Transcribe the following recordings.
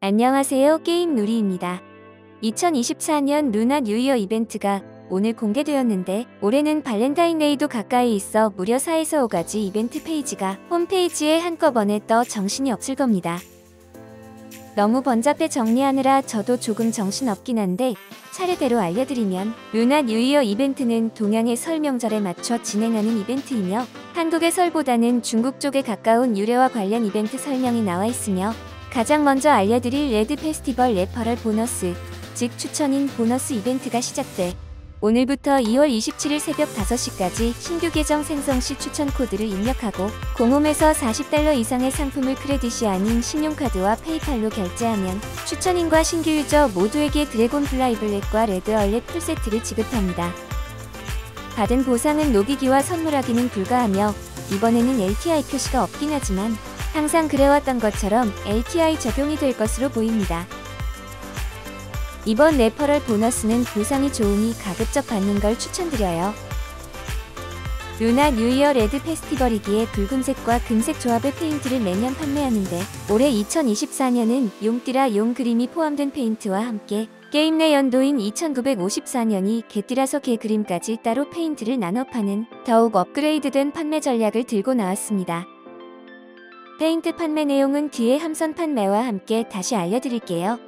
안녕하세요. 게임 누리입니다. 2024년 Lunar New Year 이벤트가 오늘 공개되었는데 올해는 발렌타인데이도 가까이 있어 무려 4에서 5가지 이벤트 페이지가 홈페이지에 한꺼번에 떠 정신이 없을 겁니다. 너무 번잡해 정리하느라 저도 조금 정신없긴 한데 차례대로 알려드리면 Lunar New Year 이벤트는 동양의 설 명절에 맞춰 진행하는 이벤트이며 한국의 설보다는 중국 쪽에 가까운 유래와 관련 이벤트 설명이 나와 있으며 가장 먼저 알려드릴 Red Festival referral 보너스, 즉 추천인 보너스 이벤트가 시작돼 오늘부터 2월 27일 새벽 5시까지 신규 계정 생성 시 추천 코드를 입력하고 공홈에서 40달러 이상의 상품을 크레딧이 아닌 신용카드와 페이팔로 결제하면 추천인과 신규 유저 모두에게 Dragonfly Black과 Red Alert 풀세트를 지급합니다. 받은 보상은 녹이기와 선물하기는 불가하며 이번에는 LTI 표시가 없긴 하지만 항상 그래왔던 것처럼 LTI 적용이 될 것으로 보입니다. 이번 referral 보너스는 보상이 좋으니 가급적 받는 걸 추천드려요. Lunar New Year Red Festival이기에 붉은색과 금색 조합의 페인트를 매년 판매하는데 올해 2024년은 용띠라 용 그림이 포함된 페인트와 함께 게임 내 연도인 2954년이 개띠라서 개 그림까지 따로 페인트를 나눠 파는 더욱 업그레이드된 판매 전략을 들고 나왔습니다. 페인트 판매 내용은 뒤에 함선 판매와 함께 다시 알려드릴게요.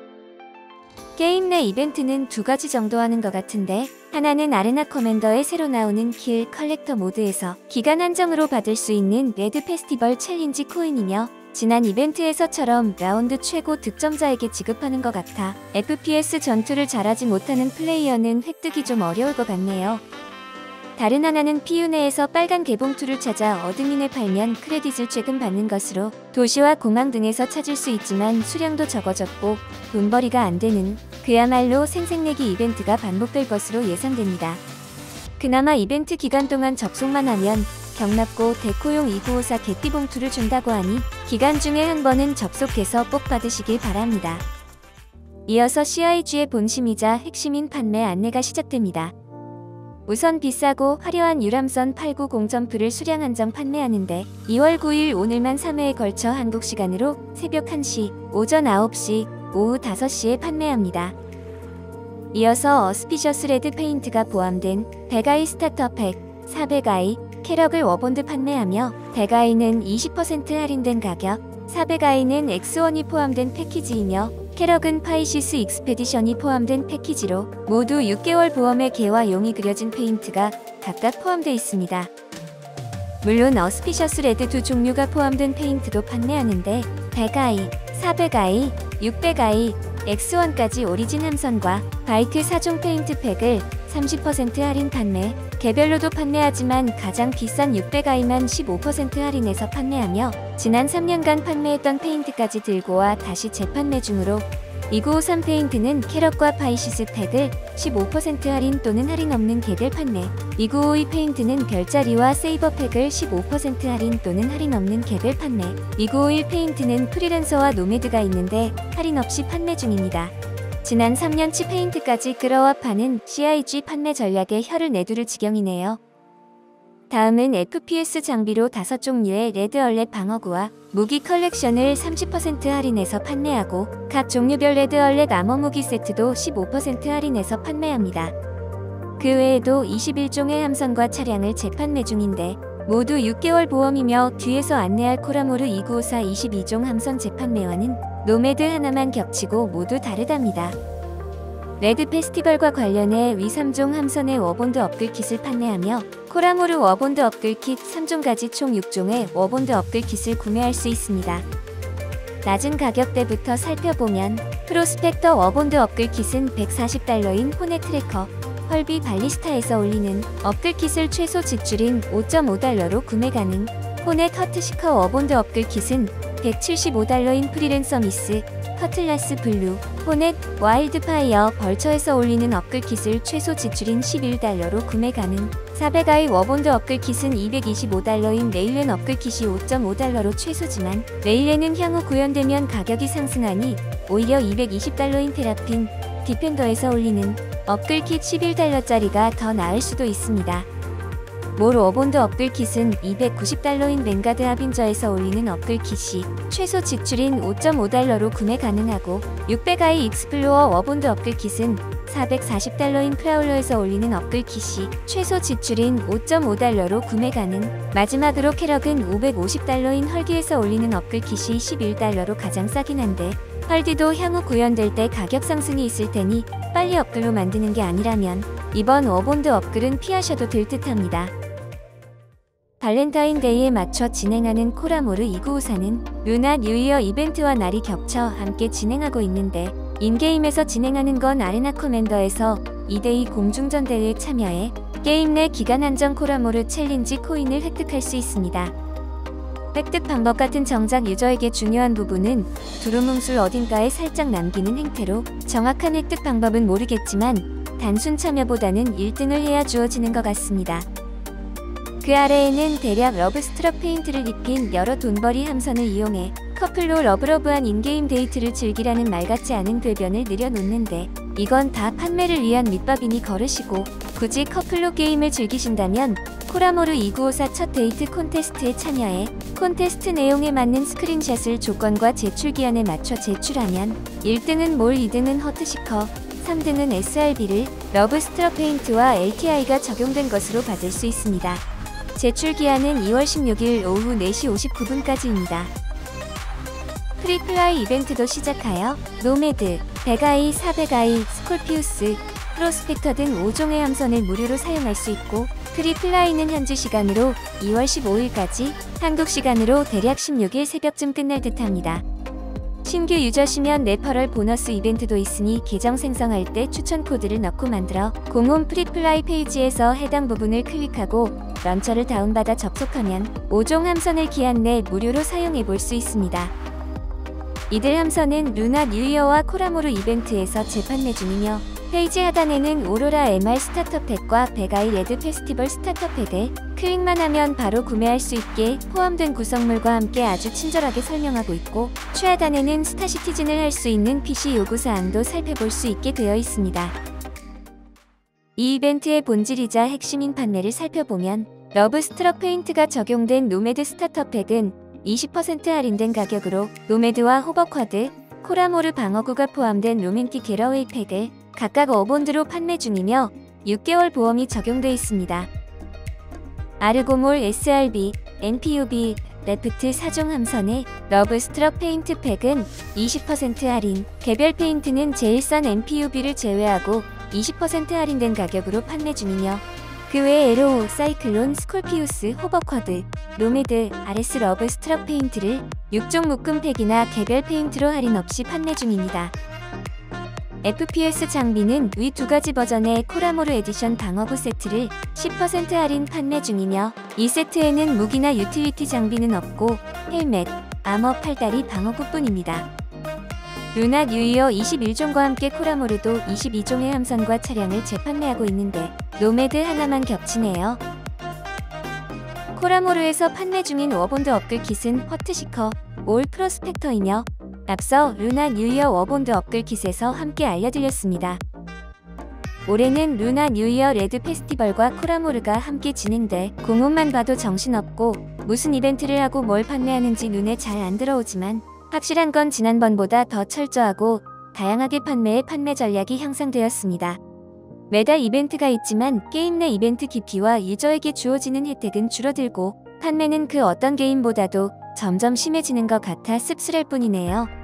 게임 내 이벤트는 두 가지 정도 하는 것 같은데 하나는 Arena Commander에 새로 나오는 Kill Collector 모드에서 기간 한정으로 받을 수 있는 Red Festival challenge 코인이며 지난 이벤트에서처럼 라운드 최고 득점자에게 지급하는 것 같아 FPS 전투를 잘하지 못하는 플레이어는 획득이 좀 어려울 것 같네요. 다른 하나는 PU 내에서 빨간 개봉투를 찾아 admin에 팔면 크레딧을 최근 받는 것으로 도시와 공항 등에서 찾을 수 있지만 수량도 적어졌고 돈벌이가 안 되는 그야말로 생색내기 이벤트가 반복될 것으로 예상됩니다. 그나마 이벤트 기간 동안 접속만 하면 경납고 데코용 2954 개띠 봉투를 준다고 하니 기간 중에 한 번은 접속해서 꼭 받으시길 바랍니다. 이어서 CIG의 본심이자 핵심인 판매 안내가 시작됩니다. 우선 비싸고 화려한 유람선 890 점프를 수량 한정 판매하는데 2월 9일 오늘만 3회에 걸쳐 한국 시간으로 새벽 1시, 오전 9시, 오후 5시에 판매합니다. 이어서 Auspicious Red 페인트가 포함된 100i starter pack 400i Carrack을 warbond 판매하며 베가이는 20% 할인된 가격, 400i는 X1이 포함된 패키지이며 Carrack은 Pisces Expedition이 포함된 패키지로 모두 6개월 보험의 개와 용이 그려진 페인트가 각각 포함되어 있습니다. 물론 Auspicious Red 두 종류가 포함된 페인트도 판매하는데 100i, 400i, 600i, X1까지 Origin 함선과 페인트 4종 페인트 pack을 30% 할인 판매, 개별로도 판매하지만 가장 비싼 600i만 15% 할인해서 판매하며 지난 3년간 판매했던 페인트까지 들고 와 다시 재판매 중으로 2953 페인트는 Carrack과 Pisces pack을 15% 할인 또는 할인 없는 개별 판매 2952 페인트는 별자리와 Sabre pack을 15% 할인 또는 할인 없는 개별 판매 2951 페인트는 Freelancer와 Nomad가 있는데 할인 없이 판매 중입니다. 지난 3년치 페인트까지 끌어와 파는 CIG 판매 전략에 혀를 내두를 지경이네요. 다음은 FPS 장비로 5종류의 Red Alert 방어구와 무기 컬렉션을 30% 할인해서 판매하고 각 종류별 Red Alert armor 무기 세트도 15% 할인해서 판매합니다. 그 외에도 21종의 함선과 차량을 재판매 중인데 모두 6개월 보험이며 뒤에서 안내할 Coramor 2954 22종 함선 재판매와는 Nomad 하나만 겹치고 모두 다르답니다. Red Festival과 관련해 위 3종 함선의 warbond 업글 kit을 판매하며 Coramor warbond 업글 킷 3종까지 총 6종의 warbond 업글 kit을 구매할 수 있습니다. 낮은 가격대부터 살펴보면 Prospector warbond 업글 kit은 140달러인 Hornet Tracker, Hull B Ballista에서 올리는 업글 kit을 최소 지출인 5.5달러로 구매 가능. Hornet Heartseeker warbond 업글 kit은 175달러인 Freelancer MIS, Cutlass Blue, Hornet, Wildfire, Vulture에서 올리는 업글 kit을 최소 지출인 11달러로 구매 가능. 400i warbond 업글 kit은 225달러인 Railen 업글 kit이 5.5달러로 최소지만 Railen은 향후 구현되면 가격이 상승하니 오히려 220달러인 Terrapin, Defender에서 올리는 업글 킷 11달러짜리가 더 나을 수도 있습니다. MOLE warbond 업글 kit은 290달러인 Vanguard Harbinger에서 올리는 업글 kit이 최소 지출인 5.5달러로 구매 가능하고 600i 익스플로어 어본드 업글 킷은 440달러인 Prowler에서 올리는 업글 kit이 최소 지출인 5.5달러로 구매 가능. 마지막으로 Carrack은 550달러인 Hull D에서 올리는 업글 kit이 11달러로 가장 싸긴 한데 Hull D도 향후 구현될 때 가격 상승이 있을 테니 빨리 업글로 만드는 게 아니라면 이번 warbond 업글은 피하셔도 될 듯합니다. 발렌타인데이에 맞춰 진행하는 Coramor 2954는 Lunar New Year 이벤트와 날이 겹쳐 함께 진행하고 있는데 in-game에서 진행하는 건 Arena Commander에서 2대2 공중전 대회에 참여해 게임 내 기간 한정 Coramor challenge 코인을 획득할 수 있습니다. 획득 방법 같은 정작 유저에게 중요한 부분은 두루뭉술 어딘가에 살짝 남기는 행태로 정확한 획득 방법은 모르겠지만 단순 참여보다는 1등을 해야 주어지는 것 같습니다. 그 아래에는 대략 Lovestruck 페인트를 입힌 여러 돈벌이 함선을 이용해 커플로 love love한 in-game 데이트를 즐기라는 말 같지 않은 궤변을 늘여놓는데 이건 다 판매를 위한 밑밥이니 걸으시고 굳이 커플로 게임을 즐기신다면 Coramor 2954 첫 데이트 콘테스트에 참여해 콘테스트 내용에 맞는 스크린샷을 조건과 제출 기한에 맞춰 제출하면 1등은 MOLE 2등은 Heartseeker 3등은 SRB를 Lovestruck 페인트와 LTI가 적용된 것으로 받을 수 있습니다. 제출 기한은 2월 16일 오후 4시 59분까지입니다. Free Fly 이벤트도 시작하여 Nomad, 베가이, 사베가이, Scorpius, Prospector 등 5종의 함선을 무료로 사용할 수 있고 Free Fly는 현지 시간으로 2월 15일까지 한국 시간으로 대략 16일 새벽쯤 끝날 듯합니다. 신규 유저시면 referral 보너스 이벤트도 있으니 계정 생성할 때 추천 코드를 넣고 만들어 공홈 Free Fly 페이지에서 해당 부분을 클릭하고 launcher를 다운받아 접속하면 5종 함선을 기한 내 무료로 사용해 볼 수 있습니다. 이들 함선은 Lunar New Year와 Coramor 이벤트에서 재판매 중이며 페이지 하단에는 오로라 MR 스타터팩과 베가이 Red Festival starter pack에 클릭만 하면 바로 구매할 수 있게 포함된 구성물과 함께 아주 친절하게 설명하고 있고 최하단에는 Star Citizen을 할 수 있는 PC 요구사항도 살펴볼 수 있게 되어 있습니다. 이 이벤트의 본질이자 핵심인 판매를 살펴보면 Lovestruck 페인트가 적용된 Nomad starter pack은 20% 할인된 가격으로 Nomad와 HoverQuad, Coramor 방어구가 포함된 romantic getaway pack을 각각 warbond로 판매 중이며 6개월 보험이 적용돼 있습니다. Argo MOLE SRB, NPUB, RAFT 4종 함선의 Lovestruck 페인트 pack은 20% 할인, 개별 페인트는 제일 싼 NPUB를 제외하고 20% 할인된 가격으로 판매 중이며 그 외 Arrow, Cyclone, Scorpius, HoverQuad, Nomad, Ares Lovestruck 페인트를 6종 묶음 pack이나 개별 페인트로 할인 없이 판매 중입니다. FPS 장비는 위 두 가지 버전의 Coramor edition 방어구 세트를 10% 할인 판매 중이며 이 세트에는 무기나 유틸리티 장비는 없고 헬멧, 아머 팔다리 방어구뿐입니다. Lunar New Year 21종과 함께 Coramor도 22종의 함선과 차량을 재판매하고 있는데 Nomad 하나만 겹치네요. Coramor에서 판매 중인 warbond 업글 kit은 Heartseeker, MOLE, Prospector이며 앞서 Lunar New Year warbond 업글 kit에서 함께 알려드렸습니다. 올해는 Lunar New Year Red Festival과 Coramor가 함께 진행돼 공홈만 봐도 정신없고 무슨 이벤트를 하고 뭘 판매하는지 눈에 잘 안 들어오지만 확실한 건 지난번보다 더 철저하고 다양하게 판매의 판매 전략이 향상되었습니다. 매달 이벤트가 있지만 게임 내 이벤트 깊이와 유저에게 주어지는 혜택은 줄어들고 판매는 그 어떤 게임보다도 점점 심해지는 것 같아 씁쓸할 뿐이네요.